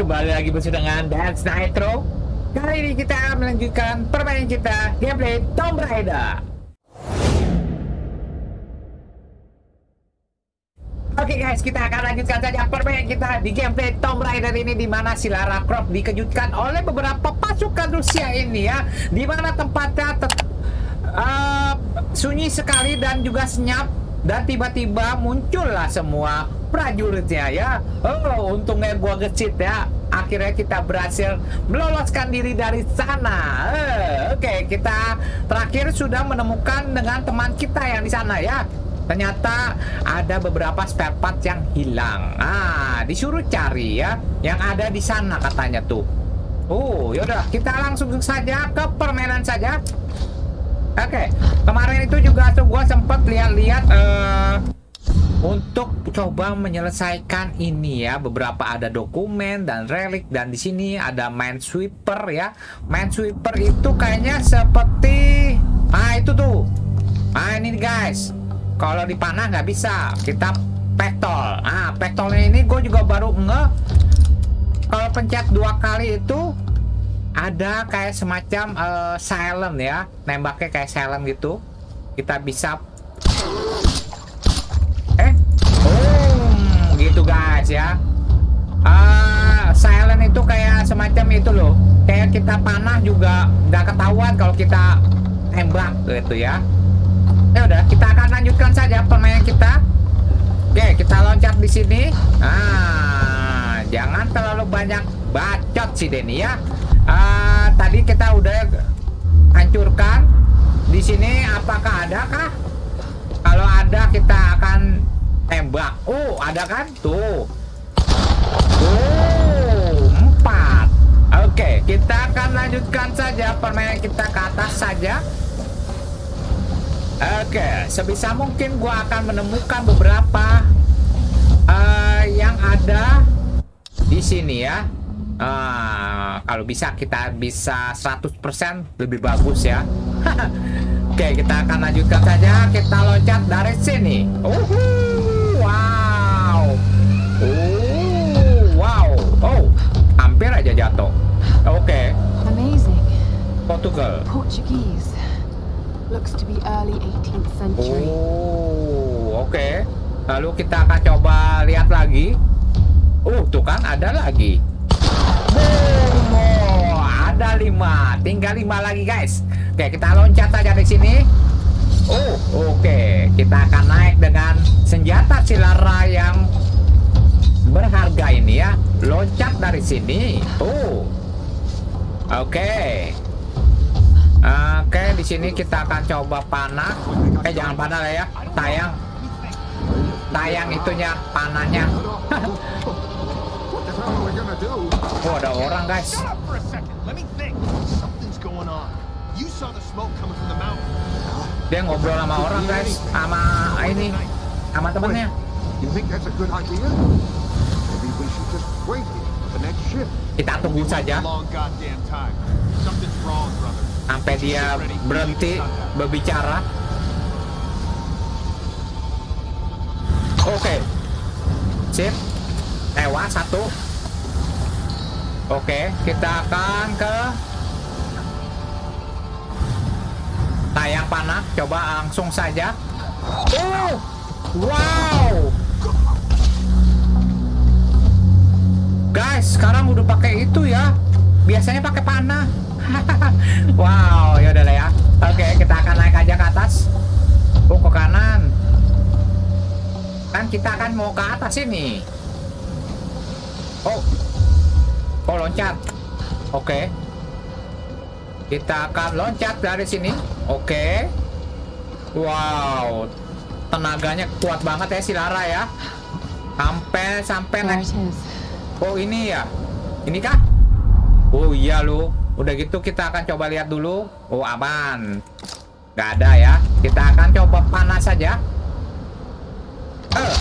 kembali lagi bersama dengan Dance Nitro. Kali ini kita melanjutkan permainan kita Gameplay Tomb Raider. Oke guys, kita akan lanjutkan saja permainan kita di gameplay Tomb Raider ini di mana si Lara Croft dikejutkan oleh beberapa pasukan Rusia ini ya, di mana tempatnya uh, sunyi sekali dan juga senyap dan tiba-tiba muncullah semua prajuritnya ya. Oh, untungnya gua gesit ya. Akhirnya kita berhasil meloloskan diri dari sana. Uh, Oke, okay, kita terakhir sudah menemukan dengan teman kita yang di sana ya. Ternyata ada beberapa spare part yang hilang. Ah, disuruh cari ya. Yang ada di sana katanya tuh. Oh, yaudah kita langsung saja ke permainan saja. Oke, okay. kemarin itu juga tuh gue sempet lihat-lihat uh, untuk coba menyelesaikan ini ya beberapa ada dokumen dan relik dan di sini ada minesweeper ya. Minesweeper itu kayaknya seperti ah itu tuh. Ah ini guys kalau dipanah nggak bisa kita pektol. Ah pektolnya ini gue juga baru nge kalau pencet dua kali itu ada kayak semacam uh, silent ya nembaknya kayak silent gitu. Kita bisa gitu guys ya. Uh, silent itu kayak semacam itu loh. Kayak kita panah juga nggak ketahuan kalau kita tembak gitu ya. Ya udah kita akan lanjutkan saja permainan kita. Oke kita loncat di sini. Ah jangan terlalu banyak bacot sih Denny ya. Uh, tadi kita udah hancurkan. Di sini apakah ada kah kalau ada kita akan tembak. Oh ada kan? Tuh. Oh empat. Oke kita akan lanjutkan saja permainan kita ke atas saja. Oke sebisa mungkin gua akan menemukan beberapa uh, yang ada di sini ya. Uh, kalau bisa kita bisa 100% lebih bagus ya. Oke, kita akan lanjutkan saja. Kita loncat dari sini. Uhuh. Hampir aja jatuh. Oke. Okay. Amazing. Portugal. Portuguese. Looks to be early 18th century. Oh, oke. Okay. Lalu kita akan coba lihat lagi. Uh, tuh kan ada lagi. Boom. Oh, ada lima. Tinggal lima lagi, guys. Oke, kita loncat saja di sini. Oh, oke. Okay. Kita akan naik dengan senjata silara yang berharga ini ya. Loncat dari sini. Tuh. Oke. Okay. oke okay, di sini kita akan coba panah. Eh jangan panah lah ya. Tayang. Tayang itunya panahnya. Oh ada orang guys. Dia ngobrol sama orang guys. Sama ini. Sama temennya kita tunggu saja sampai dia berhenti berbicara. Oke, okay. sip, tewas satu. Oke, okay, kita akan ke tayang panah. Coba langsung saja. Oh, wow. Guys, sekarang udah pakai itu ya. Biasanya pakai panah. wow, ya udah lah ya. Oke, kita akan naik aja ke atas. Oh, ke kanan. Kan kita akan mau ke atas ini. Oh. Oh, loncat. Oke. Kita akan loncat dari sini. Oke. Wow. Tenaganya kuat banget ya si Lara ya. Sampai sampai naik Oh ini ya? Ini kah? Oh iya lu. Udah gitu kita akan coba lihat dulu. Oh aman. Gak ada ya. Kita akan coba panas saja. Uh,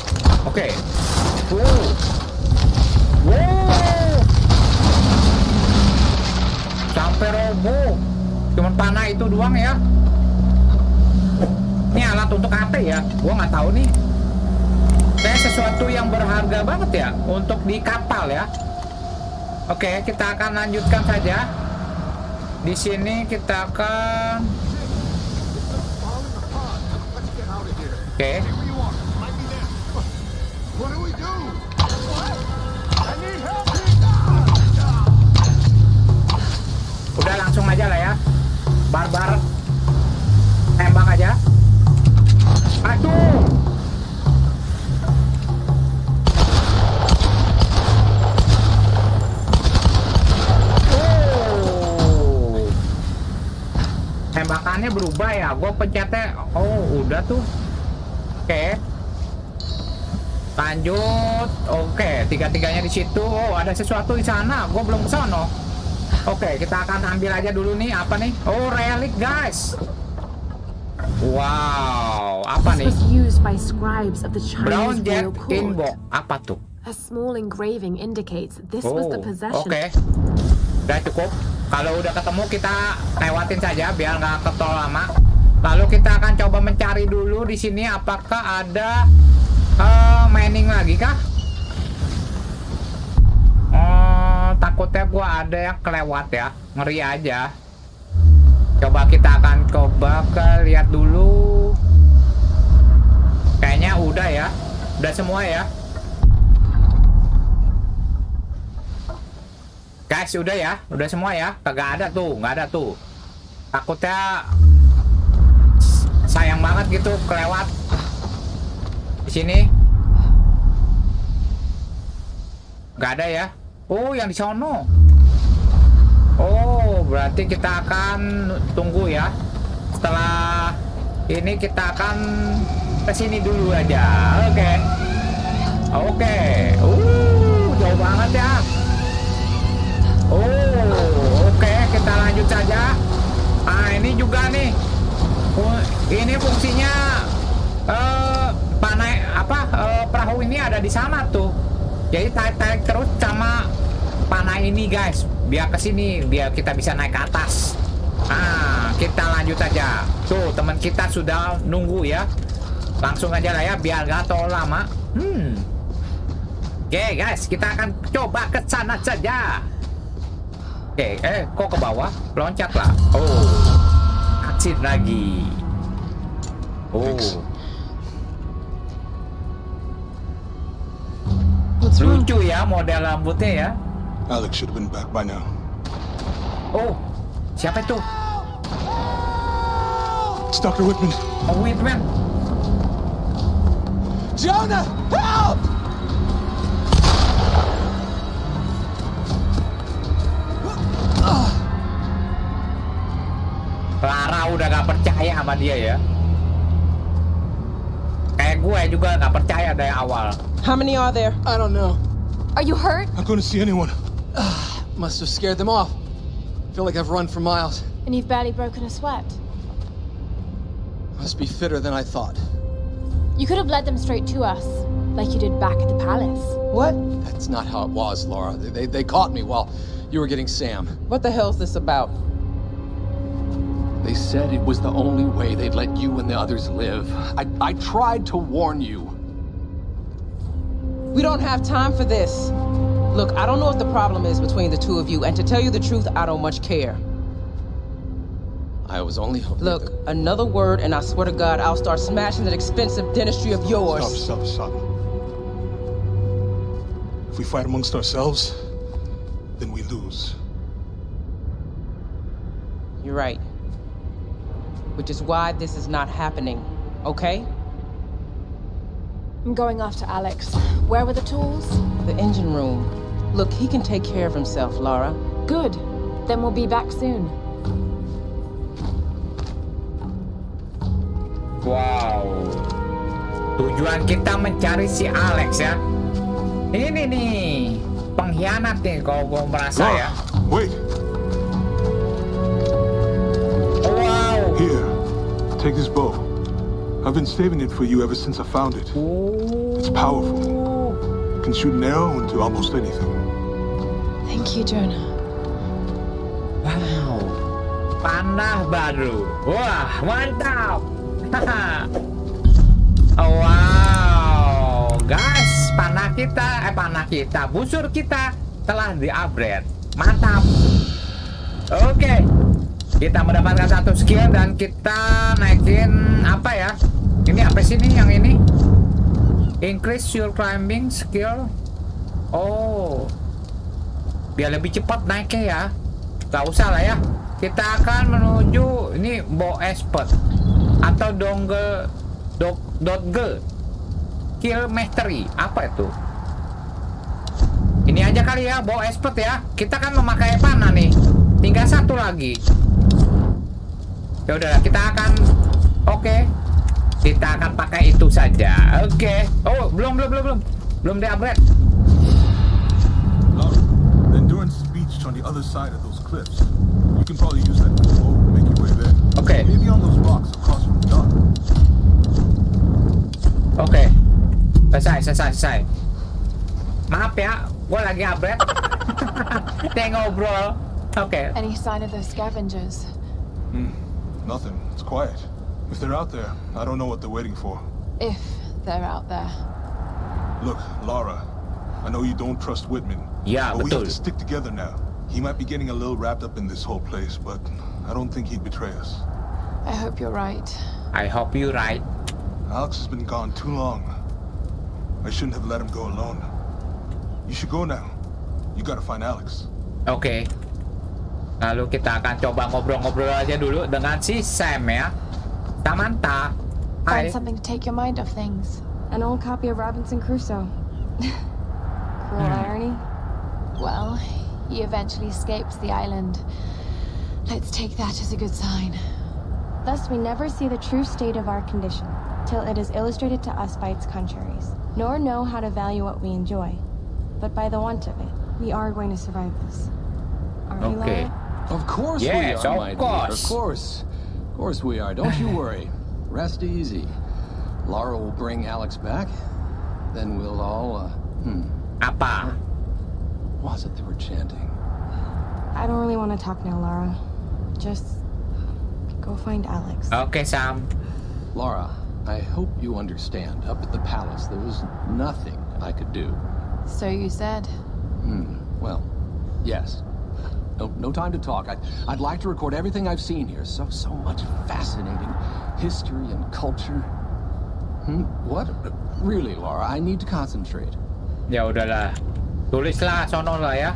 Oke. Okay. Wow. Wow. Sampai roboh. Cuman panah itu doang ya. Ini alat untuk apa ya? Gua nggak tahu nih kayak sesuatu yang berharga banget ya untuk di kapal ya Oke, kita akan lanjutkan saja. Di sini kita akan. Oke. Udah langsung aja lah ya. Barbar. Tembak aja. Tembakannya berubah ya. Gue pencetnya. Oh, udah tuh. Oke. Lanjut. Oke, tiga-tiganya di situ. Oh, ada sesuatu di sana. Gue belum ke sono. Oke, kita akan ambil aja dulu nih apa nih? Oh, relik, guys. Wow, apa nih? Brown Jet. Inbox. Apa tuh? A small engraving indicates this Oh, was the oke. possession. Udah cukup. Kalau udah ketemu kita lewatin saja biar nggak ketol lama. Lalu kita akan coba mencari dulu di sini apakah ada eh, mining lagi kah? Oh, takutnya gua ada yang kelewat ya. Ngeri aja. Coba kita akan coba ke lihat dulu. Kayaknya udah ya. Udah semua ya. Guys, udah ya, udah semua ya. Kagak ada tuh, nggak ada tuh. Takutnya sayang banget gitu kelewat di sini. Nggak ada ya. Oh, yang di sono. Oh, berarti kita akan tunggu ya. Setelah ini kita akan ke sini dulu aja. Oke. Oke. Uh, jauh banget ya. Oh, oke, kita lanjut saja. Ah, ini juga nih. Oh, ini fungsinya eh panai apa eh, perahu ini ada di sana tuh. Jadi tarik-tarik terus sama panah ini, guys. Biar ke sini, biar kita bisa naik ke atas. Ah, kita lanjut aja. Tuh, teman kita sudah nunggu ya. Langsung aja lah ya, biar gak terlalu lama. Hmm. Oke, guys, kita akan coba ke sana saja. Oke, eh kok ke bawah? Loncat lah. Oh, kacin lagi. Oh, lucu ya model rambutnya ya. Alex should have been back by now. Oh, siapa itu? It's Dr. Whitman. Oh, Whitman. Jonah, help! Clara udah gak percaya sama dia ya. Kayak gue juga gak percaya dari awal. How many are there? I don't know. Are you hurt? I couldn't see anyone. Must have scared them off. Feel like I've run for miles. And you've barely broken a sweat. Must be fitter than I thought. You could have led them straight to us, like you did back at the palace. What? That's not how it was, Laura. They, they, they caught me while you were getting Sam. What the hell's this about? They said it was the only way they'd let you and the others live. I, I tried to warn you. We don't have time for this. Look, I don't know what the problem is between the two of you, and to tell you the truth, I don't much care. I was only hoping. Look, that- another word, and I swear to God, I'll start smashing that expensive dentistry of yours. Stop, stop, stop. If we fight amongst ourselves, then we lose. You're right. Which is why this is not happening, okay? I'm going after Alex. Where were the tools? The engine room. Look, he can take care of himself, Laura. Good. Then we'll be back soon. Wow. Tujuan kita mencari si Alex ya. Ini nih pengkhianat nih kalau gue merasa ya. Wait. Take this bow. I've been saving it for you ever since I found it. It's powerful. It can shoot an arrow into almost anything. Thank you, Jonah. Wow. Panah baru. Wah, mantap. oh, wow. Guys, panah kita, eh panah kita, busur kita telah di-upgrade. Mantap. Oke. Kita mendapatkan satu skill dan kita naikin apa ya? Ini apa sih nih yang ini? Increase your climbing skill. Oh. Biar lebih cepat naiknya ya. Gak usah lah ya. Kita akan menuju ini bow expert atau dongle dog dogge kill mastery apa itu ini aja kali ya bawa expert ya kita kan memakai panah nih tinggal satu lagi ya udah kita akan oke. Kita akan pakai itu saja. Oke. Oh belum belum belum belum. Belum di upgrade. Laura, the endurance is beached on the other side of those cliffs. You can probably use that bow to make your way there. Okay. Maybe on those rocks across from the dock. oke. Selesai selesai selesai. Maaf ya gua lagi upgrade. Dia ngobrol oke. Any sign of those scavengers? Nothing. It's quiet. If they're out there, I don't know what they're waiting for. If they're out there. Look, Laura, I know you don't trust Whitman. Yeah, but we have to stick together now. He might be getting a little wrapped up in this whole place, but I don't think he'd betray us. I hope you're right. I hope you're right Alex has been gone too long. I shouldn't have let him go alone. You should go now. You gotta find Alex. Oke. Lalu kita akan coba ngobrol-ngobrol aja dulu dengan si Sam ya. Samantha. Find something to take your mind off things. An old copy of Robinson Crusoe. Cruel hmm. irony. Well, he eventually escapes the island. Let's take that as a good sign. Thus, we never see the true state of our condition, till it is illustrated to us by its contraries, nor know how to value what we enjoy. But by the want of it, we are going to survive this. Aren't we, Okay. Laura? Of course Yes, we are, of my dear. course. Of course. Of course we are. Don't you worry. Rest easy. Laura will bring Alex back. Then we'll all, uh, hmm. Apa? What was it they were chanting? I don't really want to talk now, Laura. Just go find Alex. Okay, Sam. Laura, I hope you understand. Up at the palace, there was nothing I could do. So you said. Hmm. Well, yes. No, no time to talk. I, I'd like to record everything I've seen here. So, so much fascinating history and culture. Hmm? What? Really, Laura, I need to concentrate. Ya udahlah. Tulislah sono lah ya.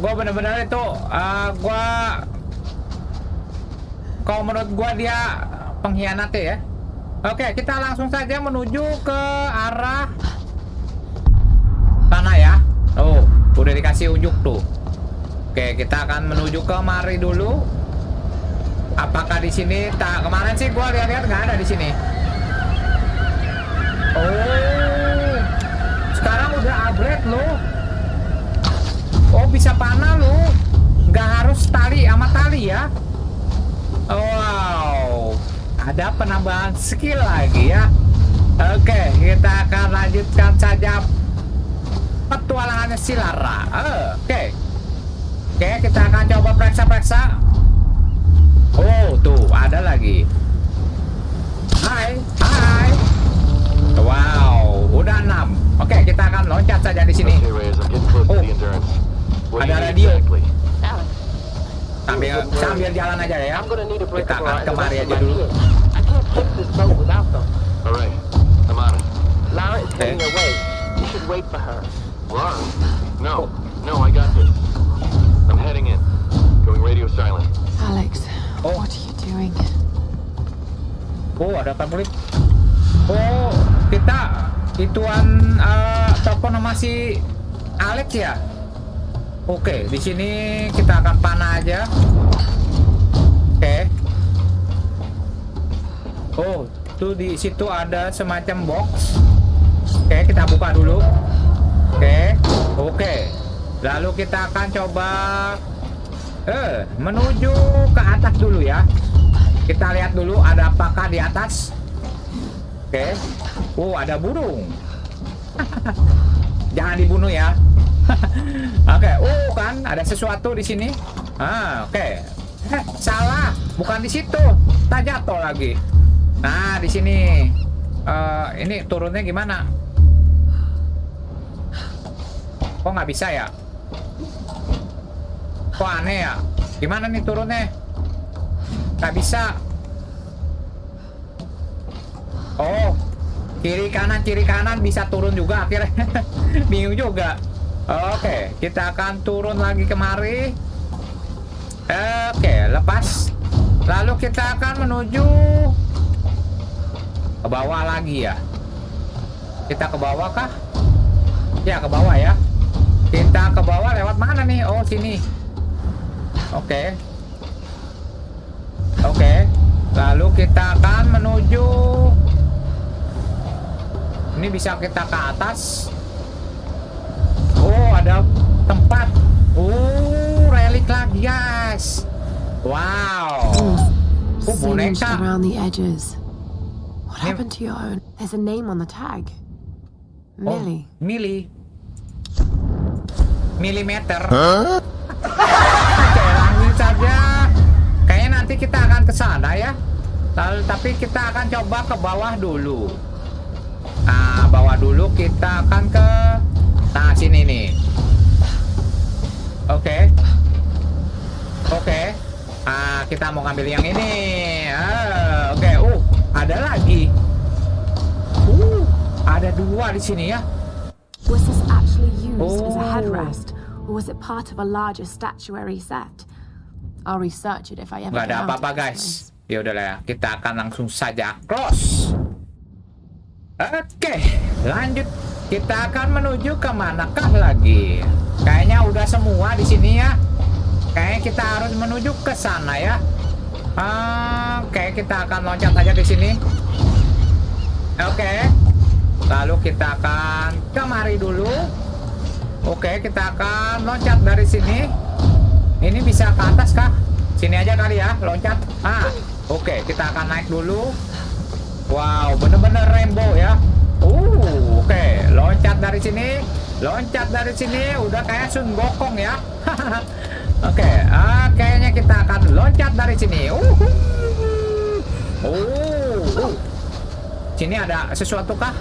gua bener-bener itu uh, gua kalau menurut gua dia pengkhianat ya. Oke, kita langsung saja menuju ke arah dikasih unjuk tuh. Oke, kita akan menuju ke mari dulu. Apakah di sini tak kemarin sih gua lihat-lihat nggak ada di sini. Oh, sekarang udah upgrade loh. Oh, bisa panah loh. Nggak harus tali sama tali ya. Wow, ada penambahan skill lagi ya. Oke, kita akan lanjutkan saja petualangannya si Lara. Oke, oke, kita akan coba periksa-periksa. Oh, tuh ada lagi. Hai, hai. Wow, udah enam. Oke, kita akan loncat saja di sini. Okay, Oh. Ada radio. Sambil sambil jalan aja ya. Kita akan kemari aja dulu. kids. I can't fix this boat without them. All right, I'm on it. Lara is Okay. heading away. You should wait for her. Laura? No, no, I got this. I'm heading in. Going radio silent. Alex, Oh. what are you doing? Oh, ada. Oh, kita ituan uh, telepon sama si Alex ya. Oke, di sini kita akan panah aja. Oke. Oh, tuh di situ ada semacam box. Oke, kita buka dulu. Oke, oke. Lalu kita akan coba eh menuju ke atas dulu ya. Kita lihat dulu ada apakah di atas. Oke. Oh, ada burung. Jangan dibunuh ya. oke, oh kan ada sesuatu di sini. Ah, oke. Eh, salah, bukan di situ. Tak lagi. Nah, di sini. Eh, ini turunnya gimana? Kok nggak bisa ya? Kok aneh ya? Gimana nih turunnya? Nggak bisa. Oh, kiri kanan kiri kanan bisa turun juga akhirnya. Bingung juga. Oke, kita akan turun lagi kemari. Oke, lepas. Lalu kita akan menuju ke bawah lagi ya. Kita ke bawah kah? Ya, ke bawah ya. Kita ke bawah lewat mana nih? Oh, sini. Oke. Oke. Lalu kita akan menuju Ini bisa kita ke atas. Oh, ada tempat. Oh, relik lagi, guys. Wow. Oh, boneka. around the edges. What happened to your own? There's a name on the tag. Millie. Oh, mili. Milimeter. Huh? Oke, lanjut saja. Kayaknya nanti kita akan ke sana ya. Lalu tapi kita akan coba ke bawah dulu. Nah, bawah dulu kita akan ke Nah, sini nih. Oke. Oke. Ah, kita mau ngambil yang ini. Ah, oke. Uh, ada lagi. Uh, ada dua di sini ya. Was this actually used as a Oh. headrest, or was it part of a larger statuary set? I'll research it if I ever get ada apa-apa guys. Ya udahlah ya. Kita akan langsung saja close. Oke lanjut. Kita akan menuju ke manakah lagi? Kayaknya udah semua di sini ya. Kayaknya kita harus menuju ke sana ya. Oke kita akan loncat aja di sini. Oke lalu kita akan kemari dulu oke kita akan loncat dari sini ini bisa ke atas kah? Sini aja kali ya, loncat. Ah, oke, kita akan naik dulu. Wow, bener-bener rainbow ya. Uh, oke, loncat dari sini, loncat dari sini, udah kayak Sun Gokong ya. oke, ah, kayaknya kita akan loncat dari sini. Uh, uh, uh. Sini ada sesuatu kah?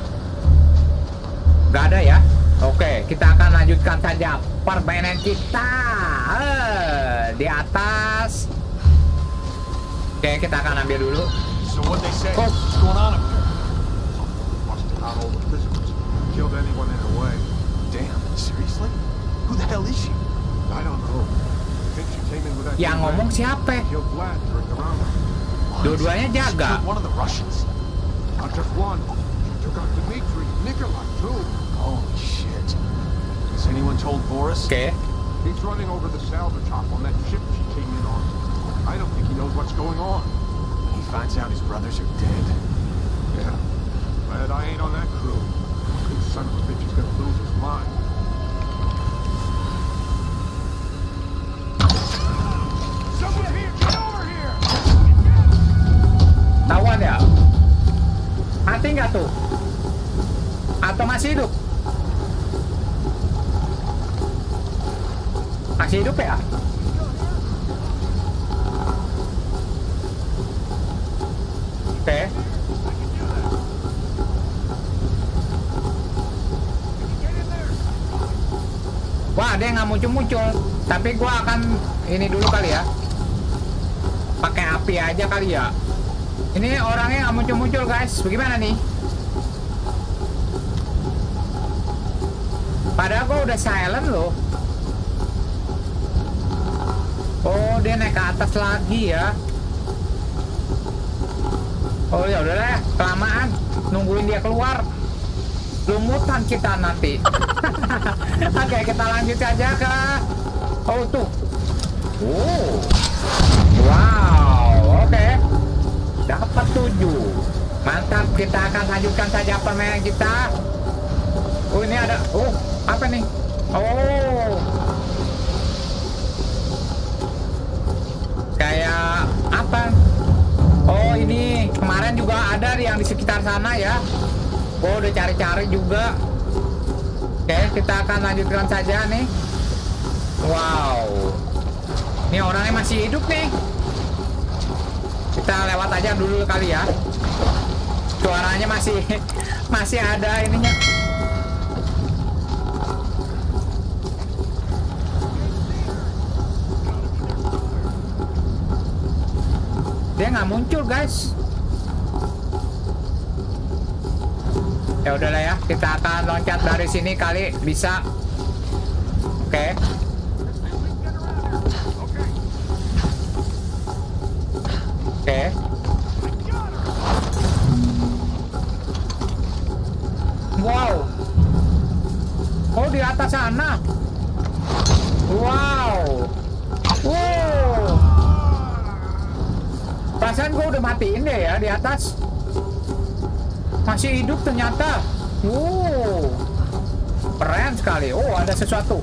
Gak ada ya? Oke, kita akan lanjutkan saja permainan kita Eh, di atas. Oke, kita akan ambil dulu. So what they say? Oh. What's going on up there? Busted out all the prisoners. Killed anyone in her way. Damn, seriously? Who the hell is she? I don't know. I think she came in with that Yang ngomong siapa? Killed Vlad during the roundup. Dua-duanya jaga. killed one of the Russians? Not just one. She took out Dmitri, Nikolai, too. Holy shit. Has anyone told Boris? Oke. He's running over the salvage hop on that ship she came in on. I don't think he knows what's going on. He finds out his brothers are dead. Yeah. Glad I ain't on that crew. This son of a bitch is gonna lose his mind. Someone here! Get over here! Tawan ya? Mati nggak tuh? Atau masih hidup? Masih hidup ya? Oke. Wah, dia nggak muncul-muncul. Tapi gua akan ini dulu kali ya. Pakai api aja kali ya. Ini orangnya nggak muncul-muncul guys. Bagaimana nih? Padahal gua udah silent loh. Oh, dia naik ke atas lagi ya. Oh ya udah deh, kelamaan nungguin dia keluar. Lumutan kita nanti. Oke, kita lanjut aja ke Oh, tuh. Oh. Wow, oke. Dapat tujuh. Mantap, kita akan lanjutkan saja permainan kita. Oh, ini ada. Oh, apa nih? Oh. ada yang di sekitar sana ya. Gue udah cari-cari juga. Oke kita akan lanjutkan saja nih. Wow. Ini orangnya masih hidup nih. Kita lewat aja dulu kali ya. Suaranya masih masih ada ininya. Dia nggak muncul guys. Ya udahlah ya, kita akan loncat dari sini kali bisa. Oke. Oke. Wow. Oh, di atas sana. Wow. Wow. Perasaan gua udah matiin deh ya di atas. Masih hidup ternyata. Wow. Keren sekali. Oh, ada sesuatu.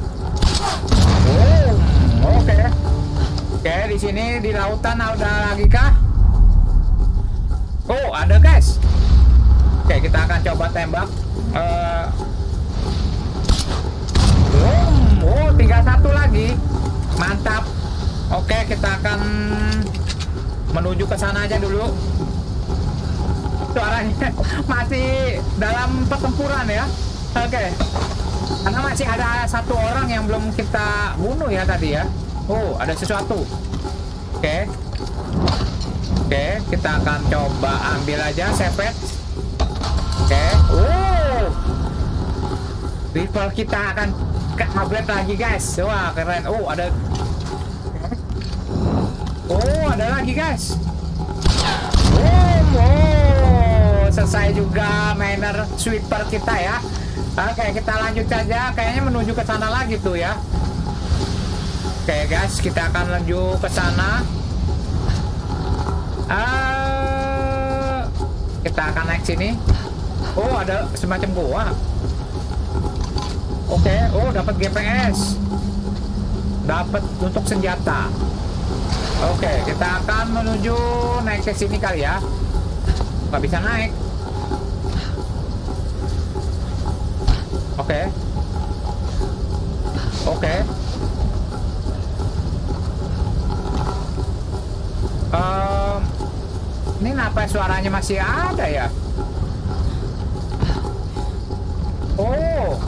Oh, oke. Oke, di sini di lautan ada lagi kah? Oh, ada guys. Oke, kita akan coba tembak. Boom. Oh, tinggal satu lagi. Mantap. Oke, kita akan menuju ke sana aja dulu. Suaranya masih dalam pertempuran ya. Oke. Karena masih ada satu orang yang belum kita bunuh ya tadi ya. Oh, ada sesuatu. Oke. Oke, kita akan coba ambil aja sepet. Oke. Oh. Rifle kita akan upgrade lagi guys. Wah, keren. Oh, ada Oh, ada lagi guys. Boom. Oh, selesai juga miner sweeper kita ya. Oke, kita lanjut saja. Kayaknya menuju ke sana lagi tuh ya. Oke guys, kita akan menuju ke sana. Eh, kita akan naik sini. Oh, ada semacam gua. Oke, oh dapat GPS. Dapat untuk senjata. Oke, kita akan menuju naik ke sini kali ya. Nggak bisa naik. Oke. Oke. Em, ini kenapa suaranya masih ada ya? Oh.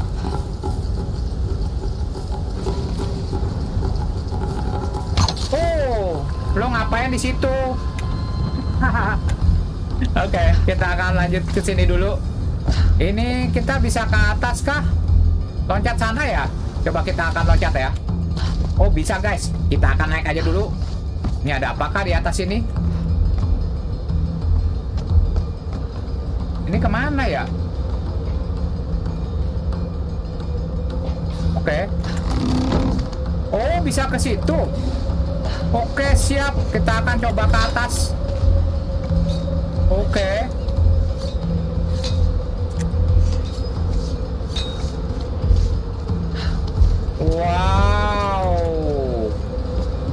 Oh, lo ngapain di situ? Oke, kita akan lanjut ke sini dulu. Ini kita bisa ke atas kah? Loncat sana ya? Coba kita akan loncat ya. Oh, bisa guys. Kita akan naik aja dulu. Ini ada apakah di atas ini? Ini ke mana ya? Oke. Oh, bisa ke situ. Oke, siap. Kita akan coba ke atas. Oke. Wow.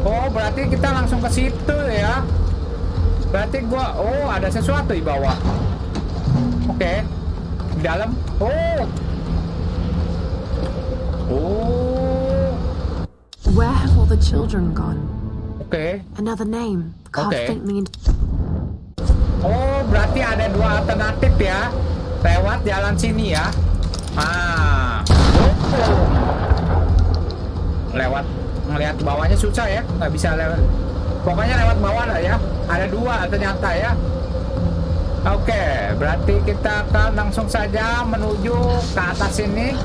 Oh, berarti kita langsung ke situ ya. Berarti gua oh, ada sesuatu di bawah. Oke. Di dalam. Oh. Oh. Where have all the children gone? Oke. Another name, carved Okay. Oh, berarti ada dua alternatif ya. Lewat jalan sini ya. Ah. Lewat ngelihat bawahnya susah ya, nggak bisa lewat. Pokoknya lewat bawah lah ya. Ada dua ternyata ya. Oke, berarti kita akan langsung saja menuju ke atas sini.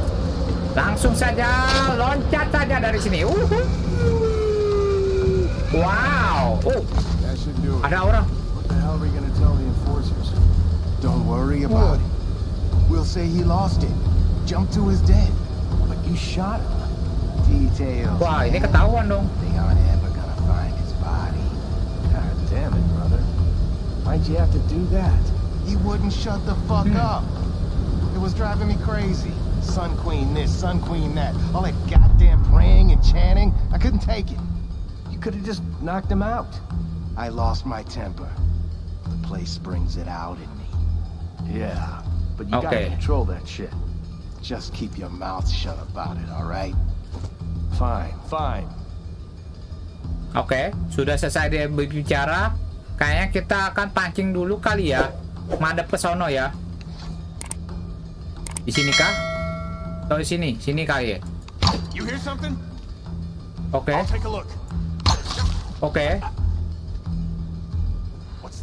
Langsung saja loncat saja dari sini. Wow. That should do it. ada orang. What the hell are we gonna tell the enforcers? Don't worry about it. We'll say he lost it. Jumped to his death. But you shot him. Details. Wah, ini man. ketahuan dong. They aren't ever gonna find his body. God damn it, brother. Why'd you have to do that? He wouldn't shut the fuck hmm. up. It was driving me crazy. Sun Queen this, Sun Queen that. All that goddamn praying and chanting. I couldn't take it. You could have just knocked him out. I lost my temper. The place brings it out in me. Yeah, but you Okay. gotta control that shit. Just keep your mouth shut about it, alright? Fine, fine. Oke, sudah selesai dia berbicara. Kayaknya kita akan pancing dulu kali ya. Madep ke sono ya. Di sini kah? Atau di sini? Sini kali ya. You hear something? Oke, look. oke.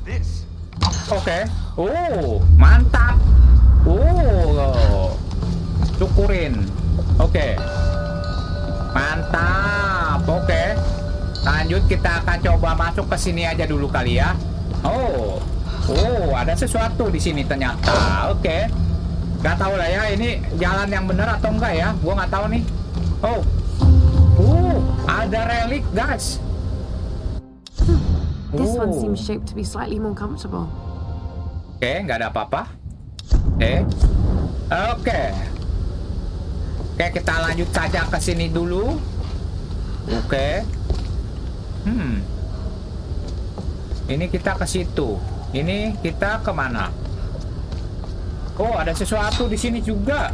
this? Oke. Oh, mantap. Oh, syukurin. Oke. Mantap. Oke. Lanjut kita akan coba masuk ke sini aja dulu kali ya. Oh. Oh, ada sesuatu di sini ternyata. Oke. Gak tahu lah ya ini jalan yang benar atau enggak ya. Gua nggak tahu nih. Oh. Uh, ada relik, guys. This one Oh. seems shaped to be slightly more comfortable. Oke, nggak ada apa-apa. Oke. Oke. Oke, kita lanjut saja ke sini dulu. Oke. Hmm. Ini kita ke situ. Ini kita ke mana? Oh, ada sesuatu di sini juga.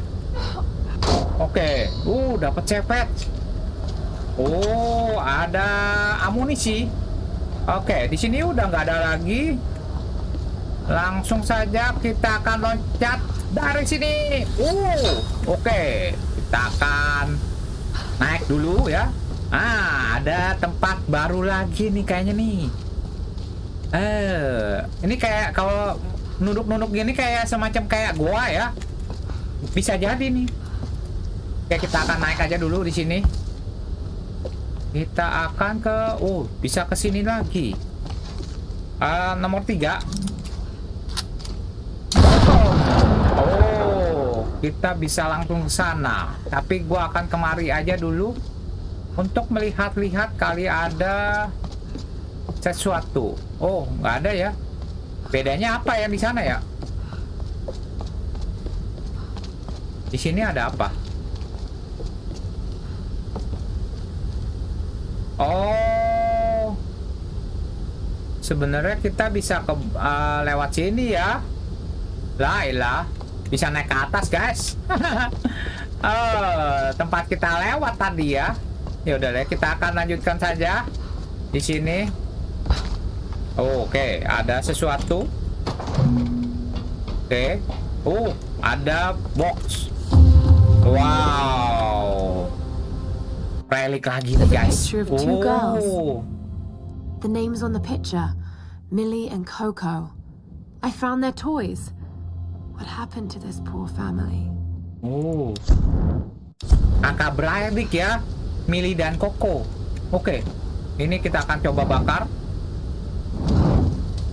Oke. Uh, dapat cepet. Oh, ada amunisi. Oke, di sini udah nggak ada lagi. Langsung saja kita akan loncat dari sini. Uh, oke. Kita akan naik dulu ya. Ah, ada tempat baru lagi nih kayaknya nih. Eh, ini kayak kalau nunduk-nunduk gini kayak semacam kayak goa ya. Bisa jadi nih. Oke, kita akan naik aja dulu di sini. Kita akan ke, oh, bisa ke sini lagi. Eh, nomor tiga. Oh, kita bisa langsung ke sana. Tapi gua akan kemari aja dulu untuk melihat-lihat kali ada sesuatu. Oh, nggak ada ya. Bedanya apa yang di sana ya? Di sini ada apa? Oh. Sebenarnya kita bisa ke uh, lewat sini ya. Lah, ilah. Bisa naik ke atas, guys. oh, tempat kita lewat tadi ya. Ya udah deh, kita akan lanjutkan saja di sini. Oh, Oke, ada sesuatu. Oke. Oh, ada box. Wow. Relik lagi nih, guys. Oh. The names on the picture Millie and Coco. I found their toys. What happened to this poor family? Oh. Kakak beradik ya. Millie dan Koko. Oke. Ini kita akan coba bakar.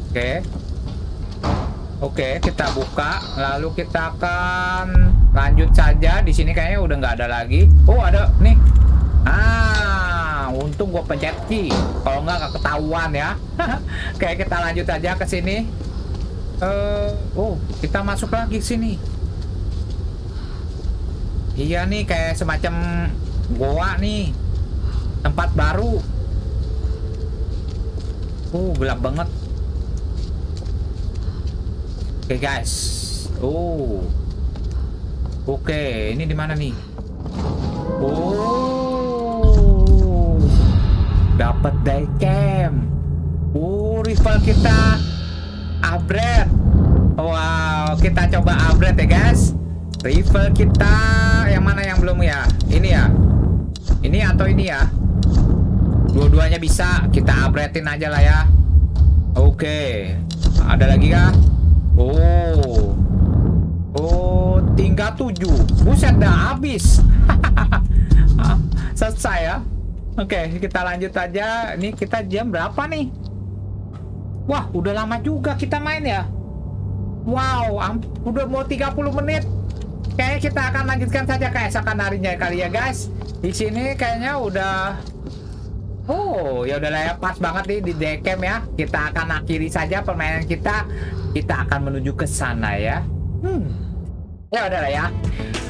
Oke. Oke, kita buka. Lalu kita akan lanjut saja. Di sini kayaknya udah nggak ada lagi. Oh, ada nih. Ah, untung gue pencet. Kalau nggak ketahuan ya. Oke, kita lanjut aja ke sini. Eh, oh, kita masuk lagi sini. Iya nih kayak semacam goa nih. Tempat baru. Uh, gelap banget. Oke guys. Oh. Oke, ini di mana nih? Oh. Dapat daycam. Oh, rival kita upgrade. Wow, kita coba upgrade ya guys. Rival kita yang mana yang belum ya? Ini ya. Ini atau ini ya? Dua-duanya bisa. Kita upgradein aja lah ya. Oke. Ada lagi kah? Oh. Oh, tinggal tujuh. Buset dah habis. Selesai ya. Oke, kita lanjut aja. Ini kita jam berapa nih? Wah, udah lama juga kita main ya. Wow, udah mau 30 menit. Kayaknya kita akan lanjutkan saja keesokan harinya kali ya, guys. Di sini kayaknya udah Oh, ya udahlah ya pas banget nih di decam ya. Kita akan akhiri saja permainan kita. Kita akan menuju ke sana ya. Hmm. Ya udahlah ya.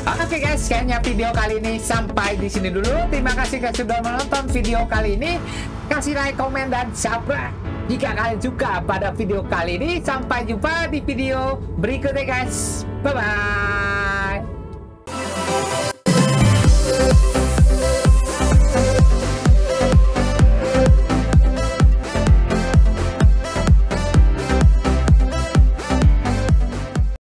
Oke guys, kayaknya video kali ini sampai di sini dulu. Terima kasih guys sudah menonton video kali ini. Kasih like, komen, dan subscribe. Jika kalian suka pada video kali ini, sampai jumpa di video berikutnya guys. Bye-bye.